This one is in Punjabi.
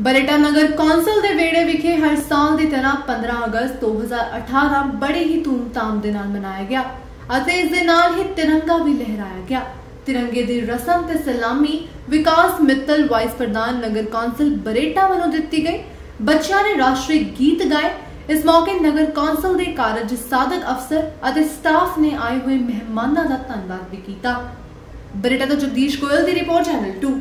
ਬਰੇਟਾ ਨਗਰ ਕੌਂਸਲ ਦੇ ਵਿਹੜੇ ਵਿਖੇ ਹਰ ਸਾਲ ਦੀ ਤਰ੍ਹਾਂ 15 ਅਗਸਤ 2018 ਬੜੇ ਹੀ ਧੂਮਧਾਮ ਦੇ ਨਾਲ ਮਨਾਇਆ ਗਿਆ ਅਤੇ ਇਸ ਦੇ ਨਾਲ ਹੀ ਤਿਰੰਗਾ ਵੀ ਲਹਿਰਾਇਆ ਗਿਆ। ਤਿਰੰਗੇ ਦੀ ਰਸਮ ਤੇ ਸਲਾਮੀ ਵਿਕਾਸ ਮਿੱਤਲ ਵਾਈਸ ਪ੍ਰਧਾਨ ਨਗਰ ਕੌਂਸਲ ਬਰੇਟਾ ਵੱਲੋਂ ਦਿੱਤੀ ਗਈ। ਬੱਚਿਆਂ ਨੇ ਰਾਸ਼ਟਰੀ ਗੀਤ ਗਾਏ। ਇਸ ਮੌਕੇ ਨਗਰ ਕੌਂਸਲ ਦੇ ਕਾਰਜ ਸਾਧਕ ਅਫਸਰ ਅਤੇ ਸਟਾਫ ਨੇ ਆਏ ਹੋਏ ਮਹਿਮਾਨਾਂ ਦਾ ਧੰਨਵਾਦ ਵੀ ਕੀਤਾ। ਬਰੇਟਾ ਤੋਂ ਜਗਦੀਸ਼ ਗੋਇਲ ਦੀ ਰਿਪੋਰਟ ਚੈਨਲ 2